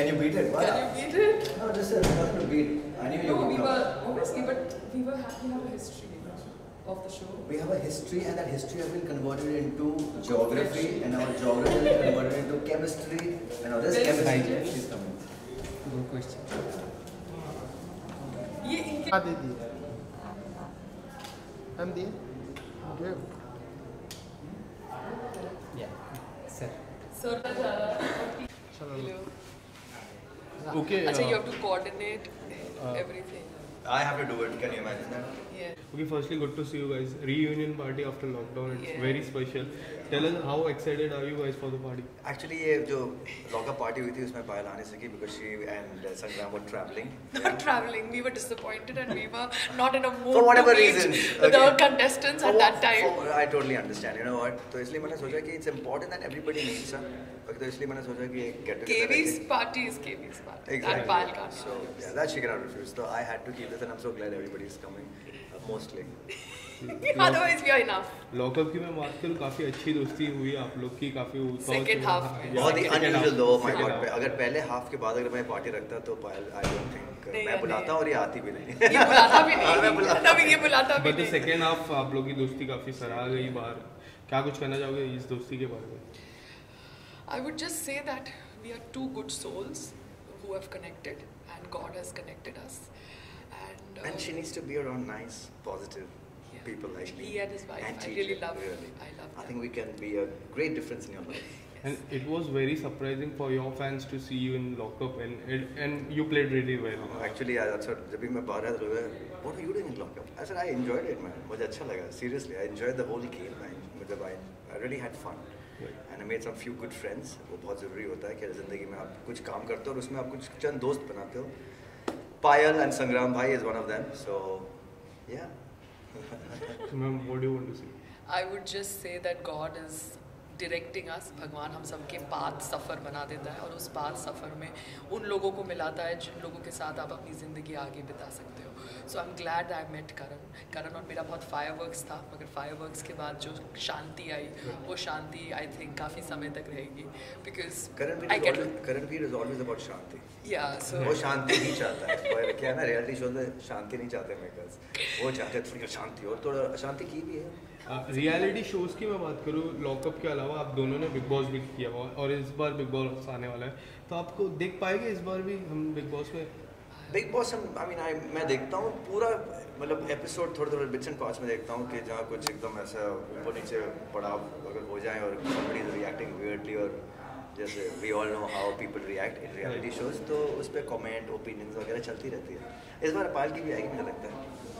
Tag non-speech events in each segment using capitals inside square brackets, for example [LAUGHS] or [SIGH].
Can you beat it? What? Can you beat it? No, just uh, nothing to beat. I knew you No, would we come. were obviously, but we were happy to have a history of the show. We have a history, and that history has been converted into geography, and our geography has been converted into chemistry, and our this Very chemistry good. is coming. Good question. ये इनके हाँ दे दिए हम दिए give Yeah. Sir. Sir का जा रहा है चलो Hello. Okay. Achha, you have to coordinate uh, everything. I have to do it. Can you imagine that? Yeah. Okay, firstly, good to see you guys. Reunion party after lockdown. It's yeah. very special. Tell us how excited are you guys for the party? Actually, ये जो lockup party हुई थी उसमें पायल आने सकी because she and uh, Sangram were traveling. Not traveling, we were disappointed and we were not in a mood For whatever to meet reasons, the okay. contestants at For- that time. for- I totally understand. You know what? तो इसलिए मैंने सोचा कि it's important that everybody meets her. तो इसलिए मैंने सोचा कि एक get together KV's रखें. party is KV's party. Exactly. And Pal can't. So yeah, that she cannot refuse. So I had to keep this, and I'm so glad everybody is coming. [LAUGHS] Lockup की मैं बात करूँ काफ़ी अच्छी दोस्ती हुई आप लोग की काफ़ी अगर पहले हाफ़ के बाद अगर मैं पार्टी रखता तो मैं बुलाता और ये आती भी नहीं। ये [LAUGHS] क्या कुछ कहना चाहोगे इस दोस्ती के बारे में? people like me. He and his wife, And I teach really her, love- really. I love I them. think we can be a great difference in your life. [LAUGHS] And it was very surprising for your fans to see you in lockup and and, and you played really well. Actually, yeah, that's what. जब भी मैं बाहर आया तो लोग कहे, What were you doing in lockup? I said I enjoyed it, man. मुझे अच्छा लगा. Seriously, I enjoyed the whole game. I, मतलब I, I really had fun. And I made some few good friends. वो बहुत ज़रूरी होता है कि ज़िंदगी में आप कुछ काम करते हो और उसमें आप कुछ चंद दोस्त बनाते हो. Payal and Sangram Bhai is one of them. So, yeah. Ma'am, what do you want to say? I would just say that God is directing us भगवान हम सबके पाथ सफ़र बना देता है और उस पाथ सफ़र में उन लोगों को मिलाता है जिन लोगों के साथ आप अपनी ज़िंदगी आगे बिता सकते हो। So I am glad I met Karan Karan और मेरा बहुत फायरवर्क्स था मगर फायरवर्क्स के बाद जो शांति आई वो शांति आई थिंक काफ़ी समय तक रहेगी। Because always, Karanveer is always about Shanti. या सो वो शांति ही चाहता है। क्या ना रियलिटी शो शांति नहीं चाहते मेकर्स वो चाहते थोड़ी शांति और थोड़ा अशांति की भी है। रियलिटी शोज़ की मैं बात करूँ लॉकअप के अलावा आप दोनों ने बिग बॉस भी किया हुआ और इस बार बिग बॉस आने वाला है। तो आपको देख पाएँगे इस बार भी हम बिग बॉस में? बिग बॉस हम आई मीन आई मैं देखता हूँ पूरा मतलब एपिसोड थोड़े थोड़े एंड पार्ट्स में देखता हूँ कि जहाँ कुछ एकदम ऐसा ऊपर नीचे पड़ाव अगर हो जाए और somebody is रिएक्टिंग weirdly और जैसे we all know how people react in reality shows तो उस पर कॉमेंट ओपिनियंस वगैरह चलती रहती है। इस बार पायल की भी आएगी मुझे लगता हाँ?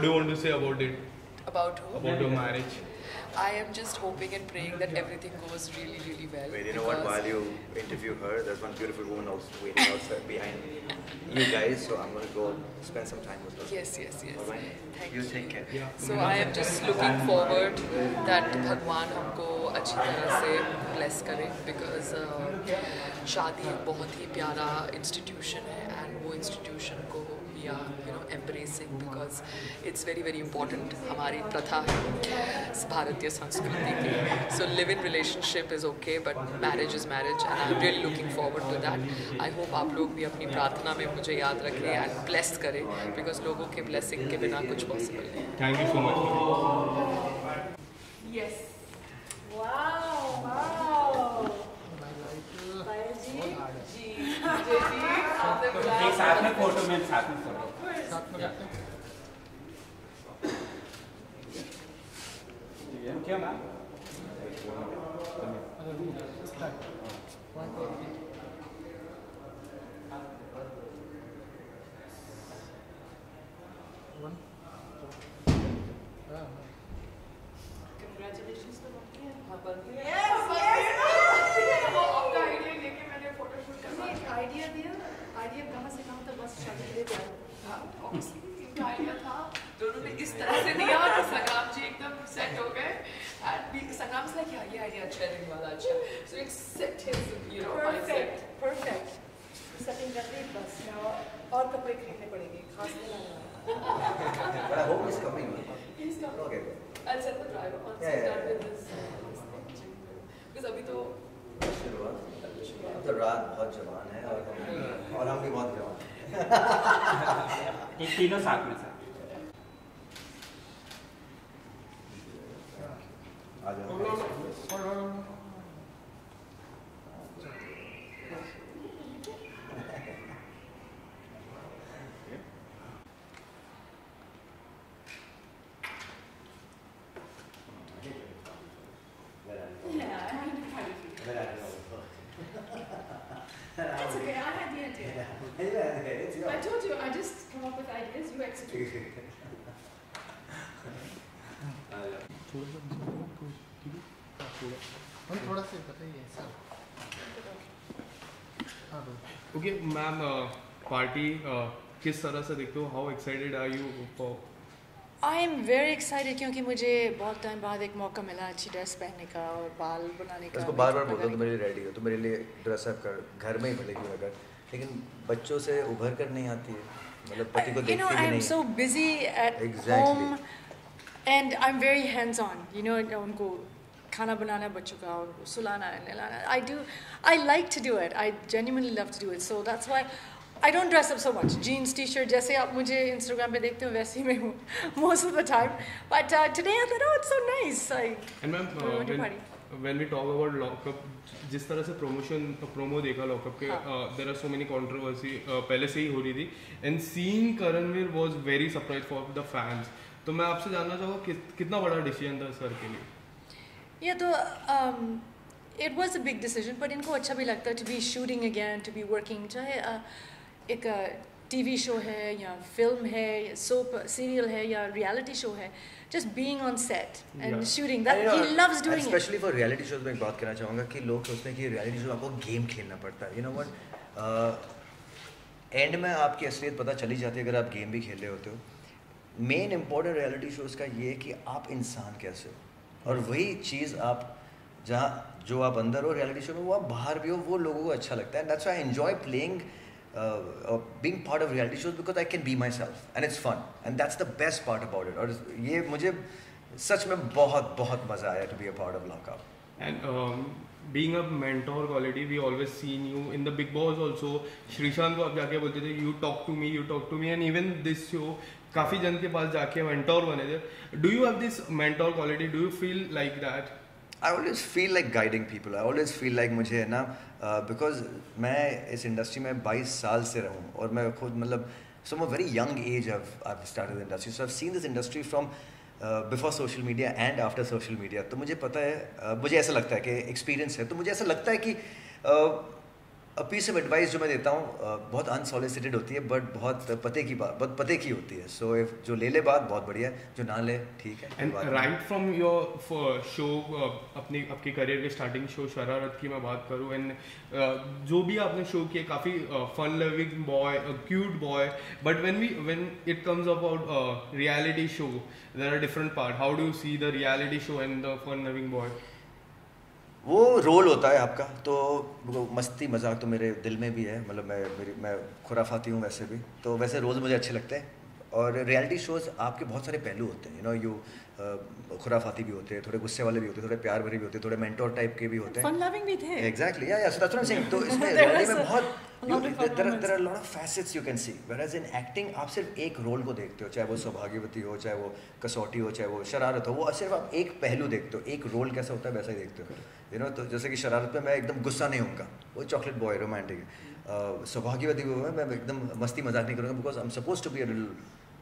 So what do you want to say about it? about who About your marriage? I am just hoping and praying that everything goes really really well Wait, you know what? While you interview her, there's one beautiful woman also waiting outside behind you guys. So I'm gonna go spend some time with her. yes yes yes thank You you take care. Yeah. So I am just looking forward that भगवान हमको अच्छी तरह से bless करे because शादी एक बहुत ही प्यारा इंस्टीट्यूशन है एंड वो इंस्टीट्यूशन को we are you know embracing because it's very very important हमारी प्रथा है भारतीय संस्कृति की so live in relationship is okay but marriage is marriage and I am really looking forward to that I hope आप लोग भी अपनी प्रार्थना में मुझे याद रखें एंड ब्लेस करें बिकॉज़ लोगों के ब्लेसिंग के बिना कुछ पॉसिबल नहीं thank you so much. Yes. Wow, wow. जी जी जी जी आपने साथ में फ़ोटो में साथ में फ़ोटो साथ में रखते हैं क्या मैम अरे रूट स्टार्ट पॉइंट वन हाँ Congratulations to okay? And we, Sangam's like, yeah, yeah, yeah, cherry wala acha. So it set his, you know, mindset. Perfect, perfect. Setting कर दी बस now कपड़े खरीदने पड़ेंगे खास के लाने वाला But I hope he's coming. He's coming. Okay. I'll send the driver once Yeah, he's yeah, done yeah. with his, uh, his thing. Because अभी तो शुरुआत अब तो रात बहुत जवान है और हम और हम भी बहुत जवान हैं तीनों साथ में सर आ जाओ That's okay, I had the idea. I told you, I just come up with ideas, you execute. हम थोड़ा सा बताइए सर हाँ बोलो ओके मैम पार्टी किस तरह से देखते हो? How excited are you for I am very excited क्योंकि मुझे बहुत टाइम बाद एक मौका मिला अच्छी ड्रेस पहनने का और बाल बनाने का उसको बार बार बोलता हूँ तो मेरे लिए रेडी हो तो मेरे लिए ड्रेसअप कर घर में ही भले क्यों अगर। लेकिन बच्चों से उभर कर नहीं आती है। मतलब पति को you देखते know, भी I'm नहीं so busy at Exactly. home, and I'm very hands-on. You know, उनको खाना बनाना है बच्चों का उनको सुलाना है नहलाना I do, I like to do it. I genuinely love to do it. So that's why I don't dress up so much. Jeans, t-shirt, जैसे आप मुझे Instagram पे देखते हो वैसे ही मैं हूँ the time. But uh, today I thought, oh, it's so nice. I, and ma'am. When we talk about lockup जिस तरह से प्रमोशन प्रोमो देखा लॉकअप के. There are so many controversy पहले से ही हो रही थी and seeing Karanveer was very surprise for the fans तो मैं आपसे जानना चाहूँगा कि, कितना बड़ा डिसीज़न था सर के लिए ये तो um, it was a big decision but इनको अच्छा भी लगता है to be shooting again to be working चाहे uh, एक टीवी शो है या फ़िल्म है या सोप सीरियल है या रियलिटी शो है just being on set and Yeah. shooting that he loves doing it. Specially for reality shows में एक बात कहना चाहूँगा कि लोग सोचते हैं कि रियलिटी शो आपको गेम खेलना पड़ता है। यू नो व्हाट एंड में आपकी असलियत पता चली जाती है अगर आप गेम भी खेल रहे होते हो। मेन इंपॉर्टेंट रियलिटी शोज़ का ये है कि आप इंसान कैसे हो। और वही चीज़ आप जहाँ जो आप अंदर हो रियलिटी शो में वो आप बाहर भी हो वो लोगों को अच्छा लगता है। That's I enjoy playing being part of reality shows because I can be myself and it's fun and that's the best part about it और ये मुझे सच में बहुत बहुत मज़ा आया to be a part of And um, being a mentor quality, we always seen you in the Big Boss also. Sreesanth को आप जाके बोलते थे you talk to me, you talk to me, and even this show काफ़ी जन के पास जाके मेंटोर बने थे। Do you have this mentor quality do you feel like that I always feel like guiding people I always feel like मुझे है ना बिकॉज़ मैं इस इंडस्ट्री में 22 साल से रहूँ और मैं खुद मतलब some a very young age I start industry so I seen this industry from before social media and after social media तो मुझे पता है uh, मुझे ऐसा लगता है कि एक्सपीरियंस है। तो मुझे ऐसा लगता है कि पीस ऑफ़ एडवाइस जो मैं देता हूँ uh, बहुत अनसॉलिसिटेड होती है बट बहुत पते की बात बहुत पते की होती है। सो so, जो ले ले बात बहुत बढ़िया है जो ना ले ठीक है and right from your show uh, अपनी आपके करियर के स्टार्टिंग शो शरारत की मैं बात करूँ एंड जो भी आपने शो किए काफ़ी fun loving boy cute boy but when we when it comes about reality show there are different part how do see the reality show and the fun loving boy वो role होता है आपका तो मस्ती मज़ाक तो मेरे दिल में भी है मतलब मैं, मेरी, मैं खुराफाती हूँ वैसे भी तो वैसे रोज़ मुझे अच्छे लगते हैं। और रियलिटी शोज़ आपके बहुत सारे पहलू होते हैं यू नो यू खुराफाती भी होते हैं थोड़े गुस्से वाले भी होते हैं थोड़े प्यार भरे भी होते हैं थोड़े मेंटोर टाइप के भी होते हैं। Fun भी थे। Exactly yeah yeah so that's what I am saying तो इसमें [LAUGHS] रियलिटी में बहुत lot of fun there there are lot of facets you can see whereas in acting आप सिर्फ़ एक रोल को देखते हो चाहे वो सौभाग्यवती हो चाहे वो कसौटी हो चाहे वो शरारत हो वो सिर्फ़ आप एक पहलू देखते हो एक रोल कैसा होता है वैसा ही देखते हो। यू नो तो जैसे कि शरारत में मैं एकदम गुस्सा नहीं होऊँगा वो चॉकलेट बॉय रोमांटिक है। सौभाग्यवती मैं मैं एकदम मस्ती मज़ाक नहीं करूँगा because I am suppose to be a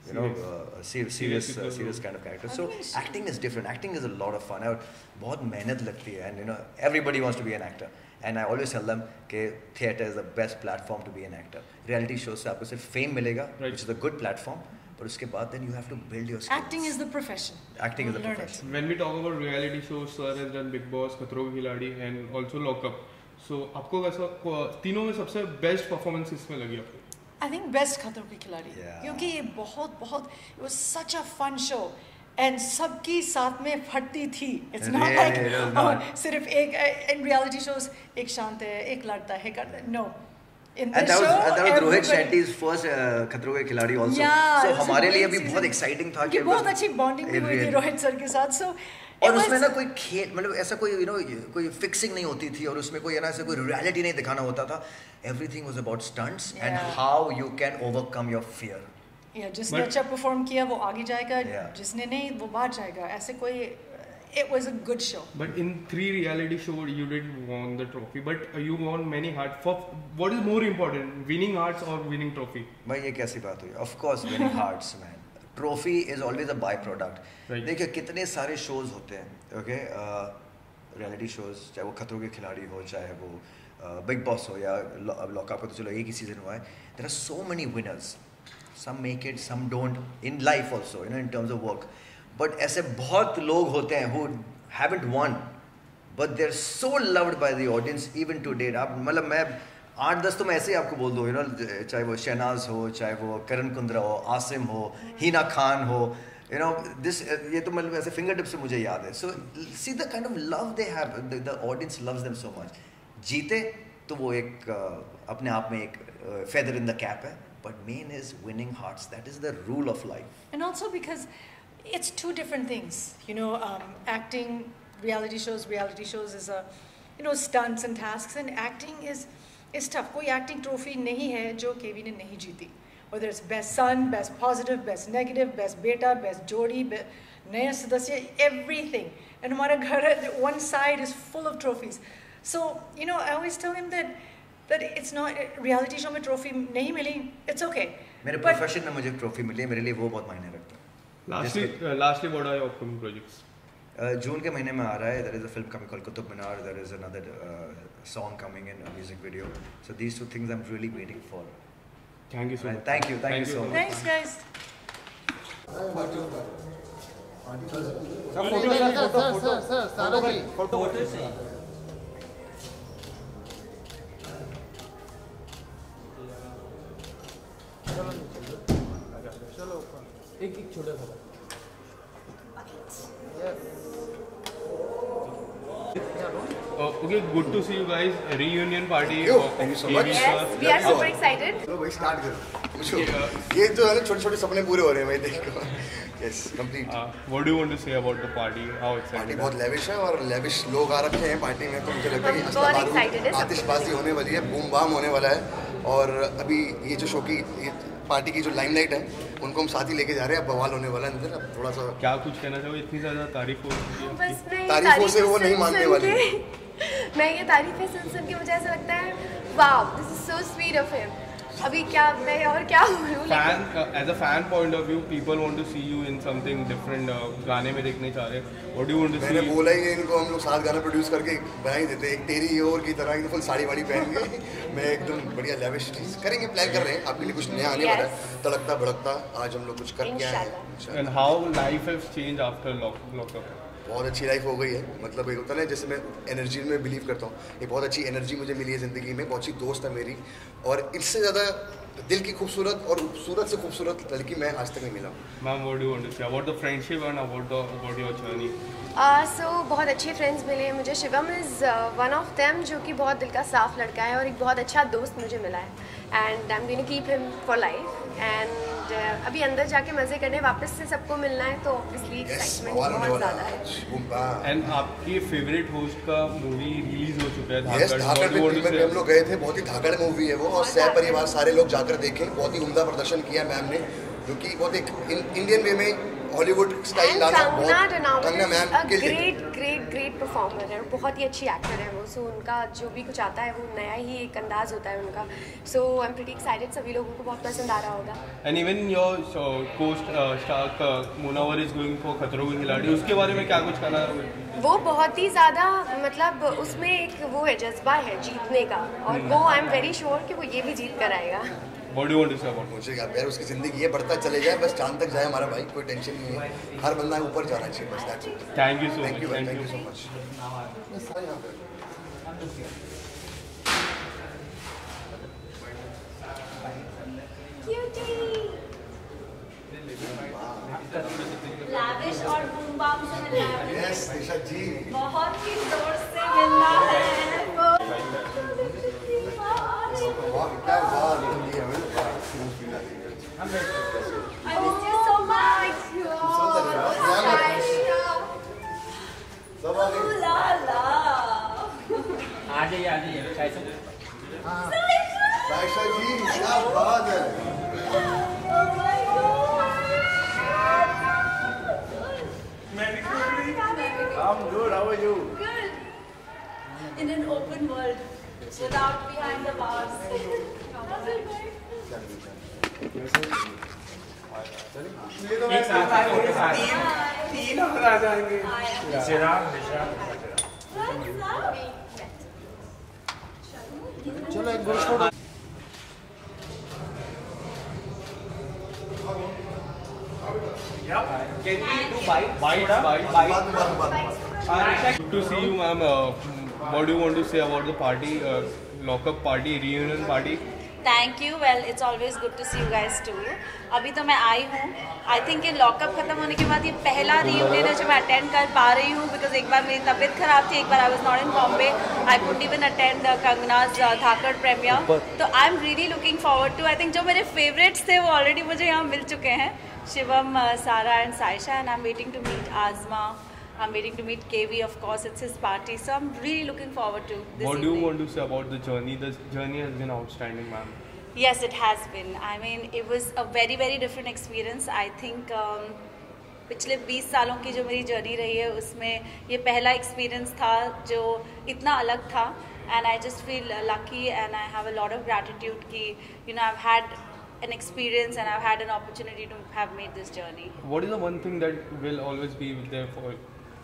you know uh, serious serious uh, serious kind of character so acting is different acting is a lot of fun और बहुत मेहनत लगती है and you know everybody wants to be an actor and I always tell them कि theatre is the best platform to be an actor reality shows से आपको सिर्फ़ fame मिलेगा Right. which is a good platform पर उसके बाद then you have to build your skills acting is the profession acting we'll is a Learn it. When we talk about reality shows, sir has done Big Boss, खतरों के खिलाड़ी and also Lockup. So आपको को- तीनों में सबसे best performance किसमें लगी आपको आई थिंक बेस्ट खतरों के खिलाड़ी क्योंकि ये बहुत बहुत such a fun show and सबकी साथ में फटती थी इट्स नॉट लाइक सिर्फ़ एक इन रियलिटी शोज़ एक शांत है एक लड़ता है नो रोहित सर के साथ सो और उसमें ना कोई खेल मतलब ऐसा कोई यू नो कोई फिक्सिंग नहीं होती थी और उसमें कोई ना ऐसा कोई रियलिटी नहीं दिखाना होता था। Everything was about stunts and how you can overcome your fear या जिसने अच्छा परफॉर्म किया वो आगे जाएगा Yeah. जिसने नहीं वो बाहर जाएगा। ऐसे कोई it was a good show But in three reality show, you did won the trophy, but uh, you won many hearts. For what is more important, winning hearts or winning trophy? भाई ये कैसी बात हुई? Of course winning hearts main trophy is always a byproduct. देखिए कितने सारे shows होते हैं ओके रियलिटी शोज़ चाहे वो खतरों के खिलाड़ी हो चाहे वो बिग बॉस हो या लॉकअप का तो चलो एक ही सीज़न हुआ है। There are so many winners some make it some don't in life also you know in terms of work but ऐसे बहुत लोग होते हैं who haven't won but they are so loved by the audience even to date आप मतलब मैं आठ दस तो मैं ऐसे ही आपको बोल दूँ यू नो चाहे वो शहनाज हो चाहे वो करण कुंद्रा हो आसिम हो हीना खान हो यू नो दिस ये तो मतलब ऐसे फिंगर टिप से मुझे याद है। So see the kind of love they have the audience loves them so much जीते तो वो एक uh, अपने आप में एक फेदर इन द कैप है but main is winning hearts that is the rule of life also because it's two different things. You know, um, acting, reality shows, reality shows is a, you know, stunts and tasks, and acting is इस tough कोई acting trophy नहीं है जो KV ने नहीं जीती। उधर best son best positive best negative best बेटा बेस्ट जोड़ी नया सदस्य एवरीथिंग एंड हमारा घर one side is full of trophies so you know I was tell that that it's not reality show में ट्रॉफी नहीं मिली इट्स ओके मेरे प्रोफेशन में मुझे ट्रॉफी मिली मेरे लिए वो बहुत मायने रखता है। Lastly lastly what are your upcoming projects जून के महीने में आ रहा है there is a film coming call Qutub Minar there is another song coming in music video so these two things I am really waiting for Thank you so much. Thank you thank you so much Thanks, guys. Sir sir sir sir Sara ji photo भाई एक एक छोटा सा। Okay, good to see you guys. Reunion party. Yo, of thank you so much. Yes, we are super excited. चलो भाई start करो पूछो. ये जो है ना छोटे छोटे सपने पूरे हो रहे हैं भाई देखो yes complete Uh, what do you want to say about the party? How party excited? बहुत लेविश है और लेविश लोग आ रखे हैं पार्टी में तो मुझे लगता है कि बहुत excited है आतिशबाजी होने वाली है बूम बाम होने वाला है और अभी ये जो शो की पार्टी की जो लाइमलाइट है उनको हम साथ ही लेके जा रहे हैं अब बवाल होने वाला है अंदर अब थोड़ा सा क्या कुछ कहना चाहोगे इतनी ज़्यादा तारीफ़ हो है तारीफों से वो नहीं मानने वाली। मैं ये तारीफें सुन सुन के मुझे ऐसा लगता है wow this is so sweet of him अभी क्या मैं और क्या बोलूँ fan लेकिन uh, as a fan point of view people want to see you in something uh, गाने में देखने चाह रहे हैं। What do you want to मैंने बोला ही है इनको हम लोग साथ गाना प्रोड्यूस करके बना ही। देते एक तेरी और की तरह एकदम फुल साड़ी वाड़ी पहन के। [LAUGHS] मैं एकदम बढ़िया लेविश चीज़ करेंगे प्लान कर रहे हैं। आपके लिए कुछ नया आने वाला है। तड़कता भड़कता आज हम लोग कुछ करके आए हैं। how life has changed after lock lockup बहुत अच्छी लाइफ हो गई है। मतलब एक होता है जैसे मैं एनर्जी में बिलीव करता हूँ एक बहुत अच्छी एनर्जी मुझे मिली है ज़िंदगी में बहुत अच्छी दोस्त है मेरी और इससे ज़्यादा दिल की खूबसूरत और खूबसूरत से खूबसूरत लड़की मैं आज तक नहीं मिला हूँ। Ma'am what do you want to say about the friendship and about the about सो बहुत अच्छे फ्रेंड्स मिले हैं मुझे। Shivam is one of them जो कि बहुत दिल का साफ़ लड़का है और एक बहुत अच्छा दोस्त मुझे मिला है। And I am going to keep him for life and uh, अभी अंदर जाके मज़े करने वापस से सबको मिलना है तो ऑब्वियसली एक्साइटमेंट yes, बहुत ज़्यादा है। एंड आपकी फेवरेट होस्ट का मूवी रिलीज़ हो चुका है यस धाकड़ धाकड़ में हम लोग गए थे बहुत ही धाकड़ मूवी है वो और सह परिवार सारे लोग जाकर देखें बहुत ही उमदा प्रदर्शन किया मैम ने जो कि बहुत एक इंडियन वे में हॉलीवुड स्टाइल एंड लाना कंगना बहुत रनौत कंगना मैम अ के लिए ग्रेट ग्रेट ग्रेट परफॉर्मर है और बहुत ही अच्छी एक्टर है वो। सो उनका जो भी कुछ आता है वो नया ही एक अंदाज होता है उनका। So I am pretty excited सभी लोगों को बहुत पसंद आ रहा होगा। So, co-host uh, star uh, Munawar is going for खतरों के खिलाड़ी उसके बारे में क्या कुछ कहना है वो बहुत ही ज़्यादा मतलब उसमें एक वो है जज्बा है जीतने का। और वो आई एम वेरी श्योर कि वो ये भी जीत कर आएगा। Want to say मुझे क्या यार उसकी ज़िंदगी ये बढ़ता चले जाए बस चाँद तक जाए हमारा भाई कोई टेंशन नहीं है। हर बंदा ऊपर जाना चाहिए बस that's it thank you thank thank you so much! Lavish और बूम बाम से मिलना है। यस निशा जी। बहुत ही ज़ोर से मिलना है। वो Thank you. Say about the party, uh, lock-up party, reunion party? Thank you well it's always good to see you guys too अभी तो मैं आई हूँ. आई थिंक ये लॉकअप खत्म होने के बाद ये पहला रीयूनियन है जो मैं अटेंड कर पा रही हूँ बिकॉज़ एक बार मेरी तबीयत खराब थी एक बार I was not in Bombay I could even attend Kangana's Dhaakad premiere तो I am really looking forward to I think जो मेरे फेवरेट्स थे वो ऑलरेडी मुझे यहाँ मिल चुके हैं. Shivam Sara and Saisha and I am waiting to meet Azma I'm waiting to meet KV, of course, it's his party. So I'm really looking forward to this What do you evening. want to say about the journey? The journey has been outstanding, ma'am. Yes, it has been. I mean, it was a very, very different experience. I think um, पिछले 20 सालों की जो मेरी journey रही है उसमें ये पहला एक्सपीरियंस था जो इतना अलग था and I just feel lucky and I have a lot of gratitude कि you know I had an experience and I've had an opportunity to have made this journey. What is the one thing that will always be there for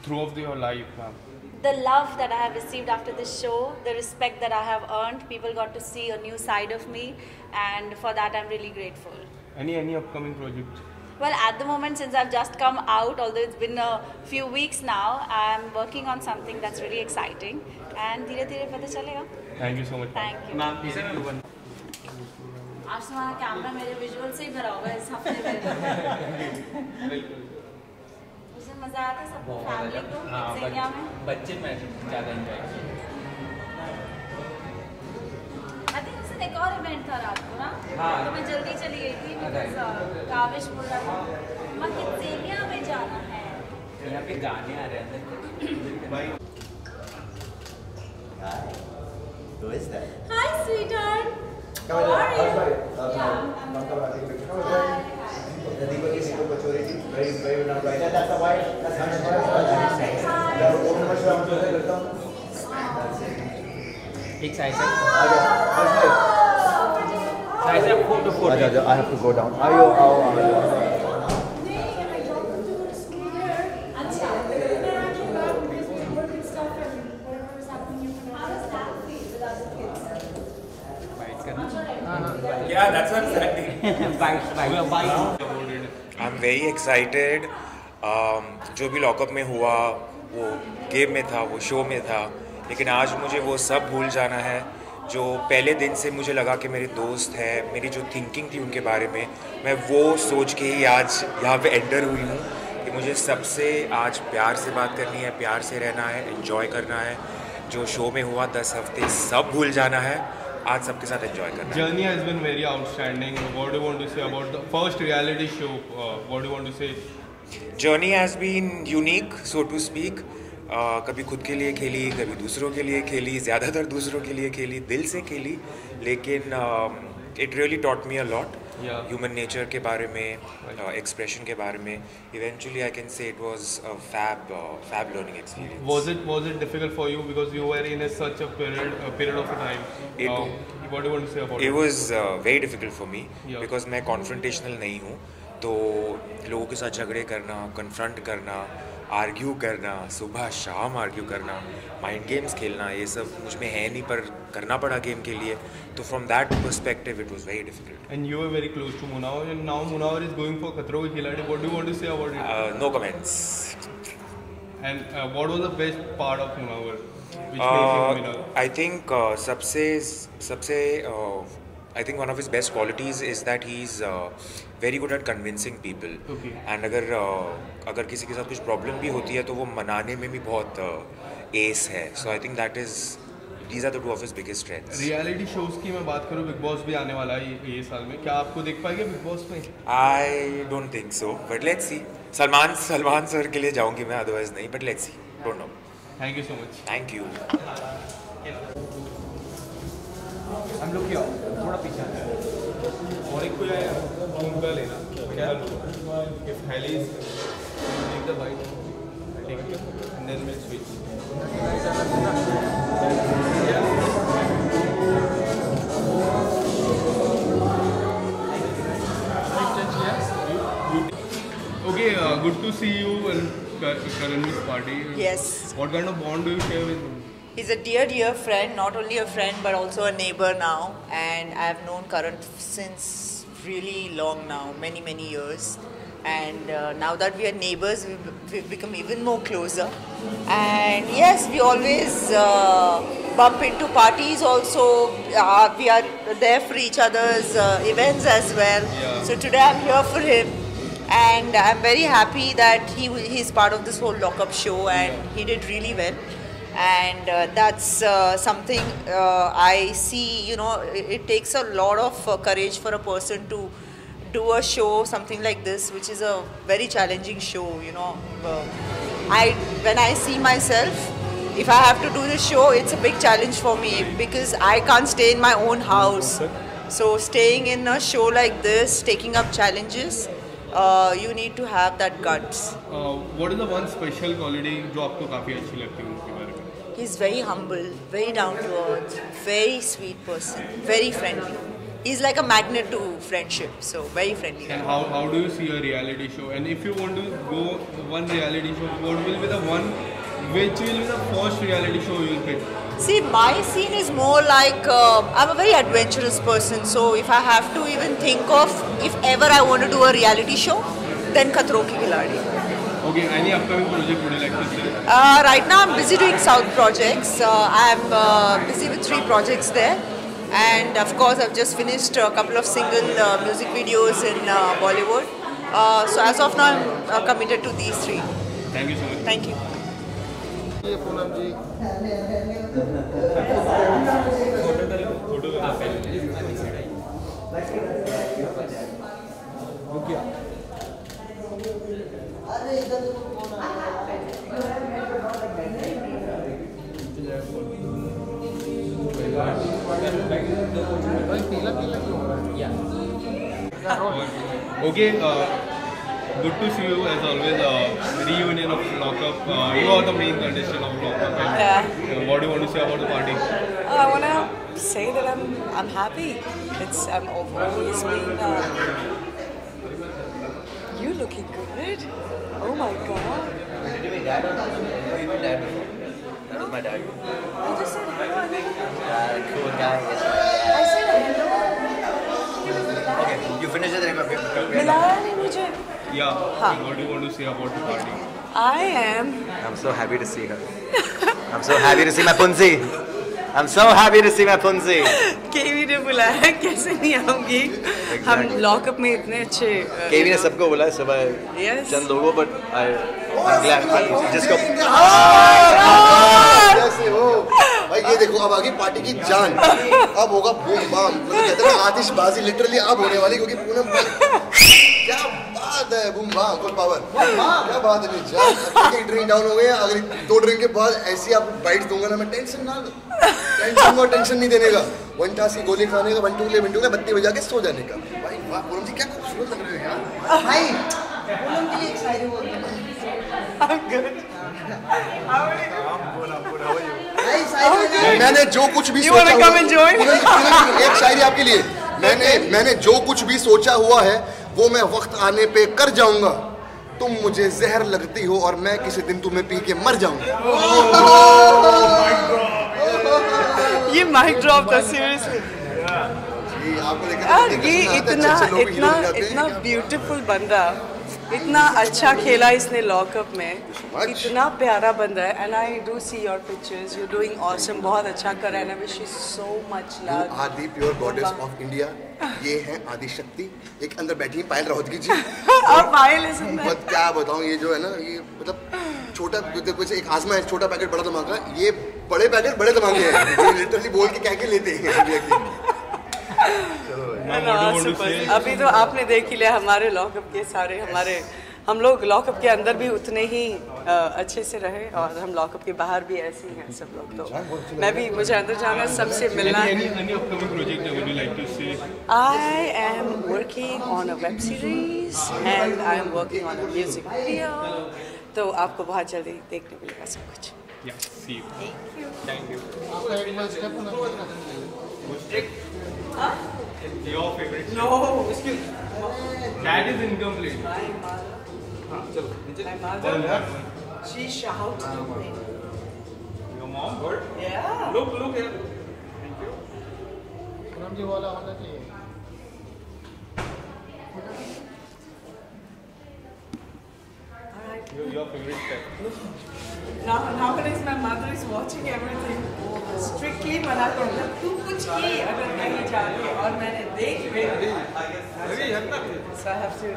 throughout your life, ma'am? The love that I have received after this show, the respect that I have earned, people got to see a new side of me, and for that I'm really grateful. Any any upcoming project? Well, at the moment, since I've just come out, although it's been a few weeks now, I'm working on something that's really exciting, and धीरे धीरे पता चलेगा. Thank you so much. Thank you. Ma'am इसे भी one आज तुम्हारा camera मेरे visual से ही भरा होगा इस हफ्ते में. [LAUGHS] मज़ा था सबको फैमिली को हाँ किड्स में. बच्चे में ज़्यादा एंजॉय इंजॉय आई थिंक उस दिन एक और इवेंट था रात को ना हाँ। तो मैं जल्दी चली गई थी बिकॉज़ काविश बोल रहा था मैं किड्स में जाना है. यहाँ पे गाने आ रहे हैं अंदर Who is that? Hi, sweetheart. How are you? Yeah, Hi, The Pachori ji. Very, very not right. That's a white. That's hundred hi. Yeah, वो नंबर से हम जो है करता हूँ। एक साइड से आ जाओ, आ जाओ। साइड से फ़ोटो आ फ़ोटो जाओ, आ जाओ. I have to go down. आओ, आओ. Yeah, that's what I'm saying. Bite, bite. I am very excited जो भी लॉकअप में हुआ, वो गेम में था, वो शो में था. लेकिन आज मुझे वो सब भूल जाना है, जो पहले दिन से मुझे लगा कि मेरे दोस्त हैं, मेरी जो थिंकिंग थी उनके बारे में, मैं वो सोच के ही आज यहाँ पे एंटर हुई हूँ कि मुझे सबसे आज प्यार से बात करनी है, प्यार से रहना है इन्जॉय करना है. जो शो में हुआ, दस हफ़्ते सब भूल जाना है. आज सबके साथ एंजॉय करना journey has been very outstanding what do want to say about the first reality show what do want to say journey has been unique so to speak कभी खुद के लिए खेली कभी दूसरों के लिए खेली ज़्यादातर दूसरों के लिए खेली दिल से खेली लेकिन it really taught me a lot human nature के बारे में एक्सप्रेशन uh, के बारे में. Eventually I can say it was a fab fab learning experience was it was it difficult for you because you were in a such a period period of time what do you want to say about it was very difficult for me because मैं confrontational नहीं हूँ. तो लोगों के साथ झगड़े करना confront करना आर्ग्यू करना सुबह शाम आर्ग्यू करना माइंड गेम्स खेलना ये सब मुझमें है नहीं पर करना पड़ा गेम के लिए। तो from that perspective it was very difficult and you are very close to Munawar and now Munawar is going for खतरों no comments and what was the best part of Munawar I think सबसे सबसे I think one of his best qualities is that he is good at convincing people. Okay. And अगर uh, अगर किसी के साथ कुछ problem भी होती है तो वो मनाने में भी बहुत एस uh, है. So I think that is these are the two of his biggest strengths reality shows की मैं बात करूँ बिग बॉस भी आने वाला है ये, ये साल में. क्या आपको देख पाएँगे बिग बॉस में? I don't think so but let's see Salman Salman sir के लिए जाऊँगी मैं अदरवाइज़ नहीं but let's see don't know thank you so much thank you हम लोग क्या थोड़ा पीछे और एक कोई आया? उनका लेना क्या if Haley is take the bite take it and then will switch Okay, uh, good to see you and Kar- Karan's party. Yes. What kind of bond do you share with him? He's a dear, dear friend, not only a friend but also a neighbor now. And I've known Karan since really long now, many, many years. And uh, now that we are neighbors, we've, we've become even more closer. And yes, we always uh, bump into parties also. Uh, we are there for each other's uh, events as well. Yeah. So today I'm here for him. And I'm very happy that he he's part of this whole lockup show and he did really well and uh, that's uh, something uh, I see. You know, it, it takes a lot of uh, courage for a person to do a show, something like this, which is a very challenging show. You know, uh, I when I see myself, if I have to do this show, it's a big challenge for me because I can't stay in my own house. So staying in a show like this, taking up challenges, uh, you need to have that guts. Uh, what is the one special quality जो आपको काफी अच्छी लगती है उनके बारे में He's very humble, very down to earth, very sweet person, very friendly. He's like a magnet to friendship, so very friendly. And how, how do you see a reality show? And if you want to go one reality show, what will be the one, which will be the first reality show you will pick? See, my scene is more like uh, I'm a very adventurous person, so if I have to even think of if ever I want to do a reality show, then Khatro Ki Khiladi. Okay, any upcoming project would you like to say? Uh, right now, I'm busy doing South projects. Uh, I'm uh, busy with three projects there. And of course, I've just finished a couple of single uh, music videos in uh, Bollywood. Uh, so, as of now, I'm uh, committed to these three. Thank you so much. Thank you. Okay, uh, good to see you as always. Uh, reunion of Lockup. Uh, you are the main contestant of Lockup. Yeah. uh, what do you want to say about the party? I want to say that I'm I'm happy. It's I'm always been. Uh, you looking good? Oh my god! Did you meet dad? Oh, you met dad before? That was my dad. I just said hello. and then- Uh, cool guy. Yes, my dad. I said hello. Okay, you finish it मिलाया नहीं मुझे. Yeah. Huh. What do you want to say about the party? I am. I'm so happy to see her. I'm so happy to see my punzi. I'm so happy to see my punzi. केवी ने बुलाया कैसे नहीं आऊँगी हम lockup में इतने अच्छे uh, केवी ने सबको बोला है सुबह Yes. चंद लोगों बट आई ग्लैड जिसको जैसे हो भाई ये देखो अब आगे पार्टी की जान। अब होगा बूम बाम मतलब कहते हैं आतिशबाजी लिटरली अब होने वाली क्योंकि पूनम क्या बात है बूम बाम फुल पावर क्या बात है जान एक ड्रिंक डाउन हो गए अगर दो ड्रिंक के बाद ऐसी आप बाइट दूँगा ना मैं टेंशन ना लो। टेंशन को टेंशन नहीं देने का। वन टास की गोली खाने का वन टू ले वन टू का बत्ती बजा के सो जाने का। भाई वाह पूनम जी क्या खूबसूरत लग रहे हो यार। भाई पूनम के लिए एक शायरी बोल दो I'm good. मैंने जो कुछ भी You सोचा come and join? एक शायरी आपके लिए। मैंने मैंने जो कुछ भी सोचा हुआ है वो मैं वक्त आने पे कर जाऊँगा। तुम मुझे जहर लगती हो और मैं किसी दिन तुम्हें पी के मर जाऊँगा। ये माइक ड्रॉप था सीरियसली यार ये इतना इतना। इतना ब्यूटीफुल बंदा इतना अच्छा खेला इसने लॉकअप में। इतना प्यारा बन रहा है and I do see your pictures you doing awesome बहुत अच्छा कर रहा है ना wish you so much love Adi pure goddess of India ये है आदि शक्ति। एक अंदर बैठी है पायल रावत की जी अब पायल मत क्या बताऊँ ये जो है ना ये मतलब छोटा देखो जैसे एक आजमा है छोटा पैकेट बड़ा धमाका ये बड़े पैकेट बड़े धमाके हैं। लिटरली बोल के कह के लेते हैं चलो अभी तो आपने देख ही लिया हमारे लॉकअप के सारे हमारे हम लोग लॉकअप के अंदर भी उतने ही अच्छे से रहे और हम लॉकअप के बाहर भी ऐसे ही हैं सब लोग। तो मैं भी मुझे अंदर जाना सबसे मिलना I am working on a web series and I am working on a music video तो आपको बहुत जल्दी देखने मिलेगा सब कुछ। ना Your favorite? No. Excuse. That is incomplete. My mother, she shouted to me. Your mom? Good. Yeah. Look, look here. Thank you. Poonam जी वाला होना चाहिए Your, your favorite step. Now, nowadays my mother is watching everything. Strictly मना करना तू कुछ की अगर कहीं जाके और मैंने देख लिया So I have to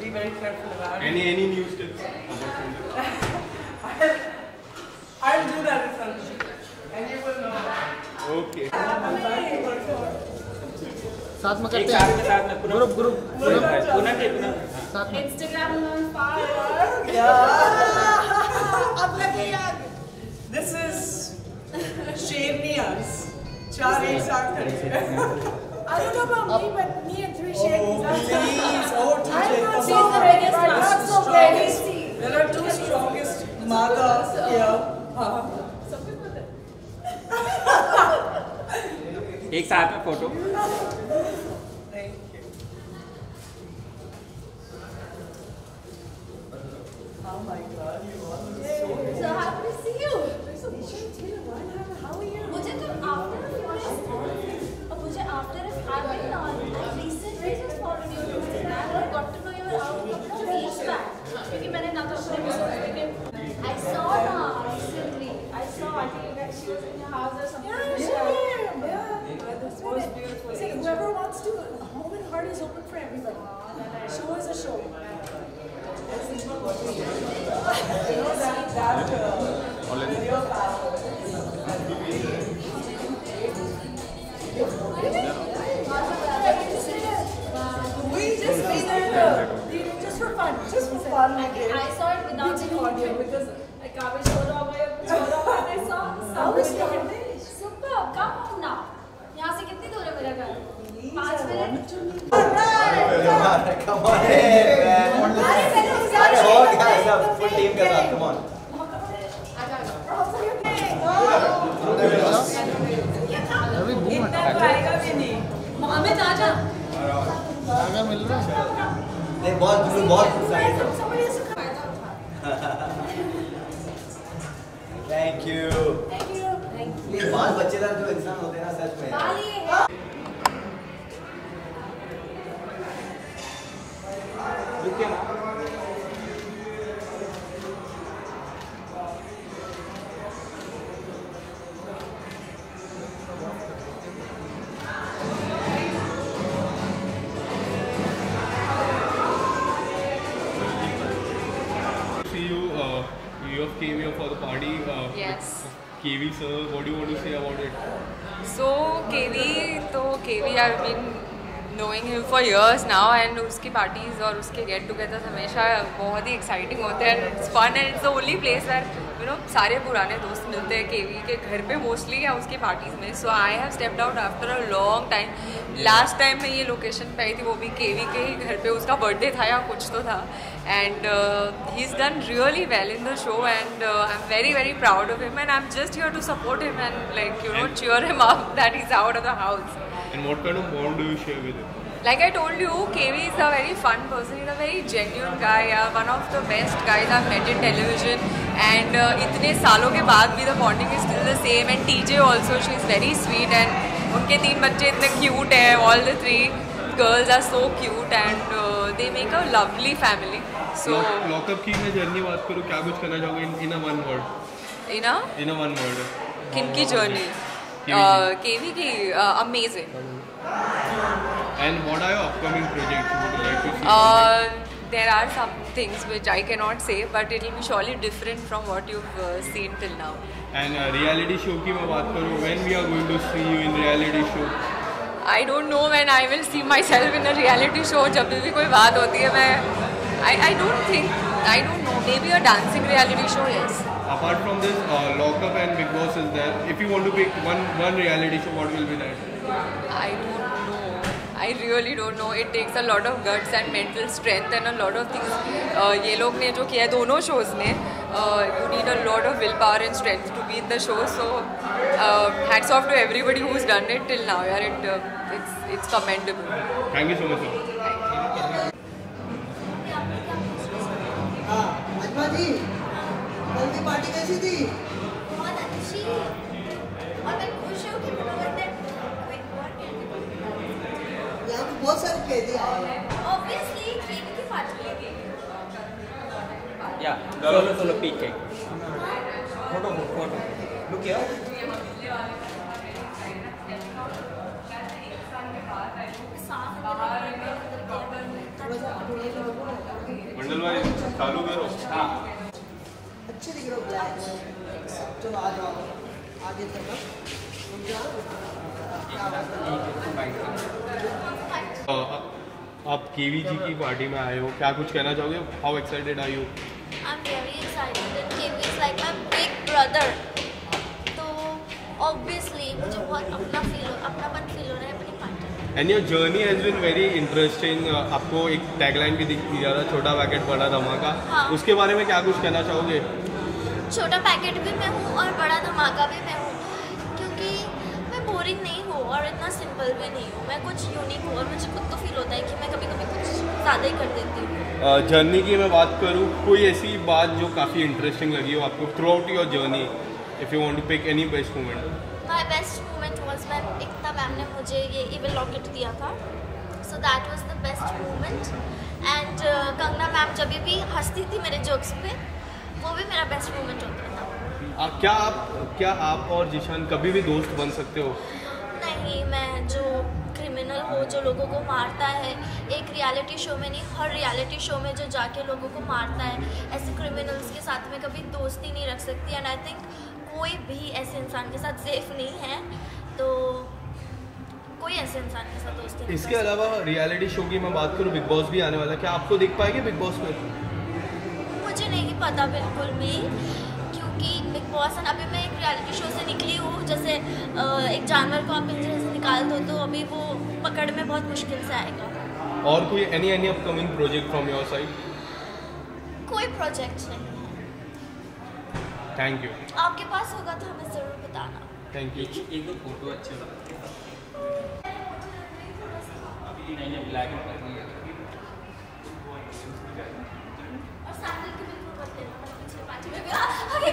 be very careful about it. Any any news tips? [LAUGHS] I'll, I'll do that in front of you. And you will know that. Okay. साथ में करते हैं ग्रुप ग्रुप पूनम पूनम जी पूनम साथ में Instagram on fire. अब लगे याद This is Shernias. चार एक साथ करेंगे I don't know about me, but me and three shakes. Oh, please. Oh, two I'm not so biggest. Not so Strongest. There are two strongest mothers here. हाँ. एक साथ में photo. Oh my God, you are So happy to see you. How are you? मुझे तो after a few days और मुझे after a I've been on recently just followed you on Instagram and I got to know you out couple of weeks back क्योंकि मैंने ना तो अपने episodes देखे I saw ना recently I saw I think that she was in your house or something Yeah, yeah, yeah. That's most beautiful. See, whoever wants to, home and heart is open for everybody. Show is a show. You know that that uh, video We just made it uh, just for fun, just for fun. I, I saw it without the audio because like I was so long away कुछ हो रहा and I saw How was some your video. day? Super, come home now. यहाँ से कितनी दूर है मेरा घर? पाँच minute. Come on, hey, man. अरे हो गया सब full team के साथ. Come on. अभी घूम इतना खाएगा भी नहीं मोहम्मद आजा. आगे मिल रहा है नहीं बहुत came here for the party. Uh, Yes. KV sir, what do you want to say about it? So KV तो KV I've been knowing him for years now and उसकी parties और उसके get togethers हमेशा बहुत ही exciting होते हैं and it's fun and it's the only place where you know सारे पुराने दोस्त मिलते हैं केवी के घर पे मोस्टली या उसकी पार्टीज़ में। So I have stepped out after a long time last time मैं ये लोकेशन पे आई थी वो भी केवी के ही घर पे। उसका बर्थडे था या कुछ तो था। And he is done really well in the show and I am very very proud of him and I am just your to support him and like you know cheer him up that is out of the house like I told you के we is a very fun person is a very genuine guy one of the best guy the made in television And uh, इतने सालों के बाद भी the bonding is still the same. And TJ also, she's very sweet. And उनके तीन बच्चे इतने cute हैं. All the three girls are so cute. And uh, they make a lovely family. So lockup की मैं जर्नी बात करूँ क्या कुछ करना चाहोगे in in one word know, in a one word journey, KV uh, KV की uh, amazing. And what are your upcoming projects would like to see Uh, there are some things which I cannot say, but it will be surely different from what you've uh, seen till now. And reality show की मैं बात करूँ when we are going to see you in reality show I don't know when I will see myself in a reality show. जब भी कोई बात होती है मैं I I don't think I don't know maybe a dancing reality show yes. apart from this uh, lockup and big boss is there if you want to pick one one reality show what will be that I don't really don't know. It takes a lot of guts and mental strength and a lot of things. Uh, ये लोग ने जो किया है दोनों shows ने uh, you need a lot of willpower and strength to be in the show. So uh, hats off to everybody who's done it till now. यार it uh, it's it's commendable. thank you so much sir आत्मा जी कल की party कैसी थी बहुत अच्छी और मैं खुश हूँ कि मैंने यहाँ पे बहुत सारे कैदी आए हैं ऑब्वियसली केक की पार्टी लगी Yeah, solo solo peek cake. Photo, photo. Look here. Mandal भाई चालू करो हाँ अच्छे दिख रहे हो ब्लैक चलो आ जाओ आगे चलो रुक जाओ है? uh, आप केवी जी की पार्टी में आए हो क्या कुछ कहना चाहोगे how excited are you I'm very excited that KB is like my big brother. तो obviously मुझे बहुत अपना फील हो अपनापन फील हो रहा है अपनी party. And your journey has been very interesting आपको एक टैगलाइन भी दिख दिया था छोटा पैकेट बड़ा धमाका हाँ। उसके बारे में क्या कुछ कहना चाहोगे छोटा पैकेट भी मैं हूँ और बड़ा धमाका भी मैं हूँ बोरिंग नहीं हूँ और इतना सिंपल भी नहीं हूँ। मैं कुछ यूनिक हूँ और मुझे खुद तो फील होता है कि मैं कभी कभी कुछ ज़्यादा ही कर देती हूँ। जर्नी की मैं बात करूँ कोई ऐसी बात जो काफ़ी इंटरेस्टिंग लगी हो आपको throughout your journey if you want to pick any best moment my best moment was ma'am Ekta ma'am ने मुझे ये इवल लॉकेट दिया था। So that was the best moment and Kangana ma'am जब भी हंसती थी मेरे जोक्स पे वो भी मेरा बेस्ट मोमेंट होता था क्या आप क्या आप और जिशान कभी भी दोस्त बन सकते हो? नहीं मैं जो क्रिमिनल हो जो लोगों को मारता है एक रियलिटी शो में नहीं हर रियलिटी शो में जो जाके लोगों को मारता है ऐसे क्रिमिनल्स के साथ में कभी दोस्ती नहीं रख सकती। एंड आई थिंक कोई भी ऐसे इंसान के साथ सेफ़ नहीं है तो कोई ऐसे इंसान के साथ दोस्ती नहीं इसके अलावा रियलिटी शो की मैं बात करूँ बिग बॉस भी आने वाला क्या आपको देख पाएगी बिग बॉस में? मुझे नहीं पता बिल्कुल भी। बिग अभी मैं एक रियलिटी शो से निकली हूँ जैसे एक जानवर को आप पिंजरे से निकाल दो तो अभी वो पकड़ में बहुत मुश्किल से आएगा। और कोई any any upcoming project from your side कोई प्रोजेक्ट नहीं थैंक यू आपके पास होगा तो हमें ज़रूर बताना। थैंक यू एक दो फ़ोटो अच्छे लगे नहीं नहीं ब्लैक एंड व्हाइट और सैंडल की बिल्कुल मत लेना मैंने पिछले पार्टी में भी आगे टिप्पो के नीचे चले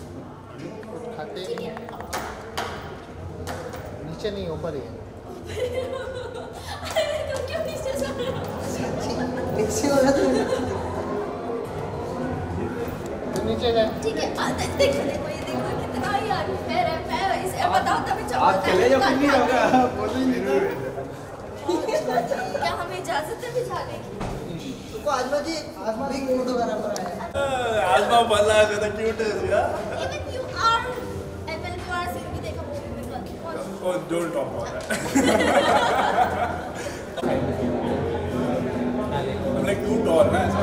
नीचे नहीं ऊपर ही है। तुम क्यों नीचे जा रहे हो? नीचे हो रहा था तुम? नीचे गए ठीक है देखो देखो ये देखो कितना यार फेयर है मैं इसे बताओ तभी चलो। आप चले जाओ फिर नहीं [LAUGHS] होगा। बोलो ही नहीं क्या हमें इजाज़त है भी जाने की? तो आजमा जी बिग फोटोग्राफर आया। आजमा बल्ला है तो क्यूट है या Oh, don't talk about that. I'm like too tall, ना ऐसा.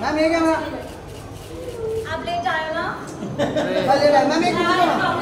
मैम ये क्या मैम आप लेट आए ना मैम एक मिनट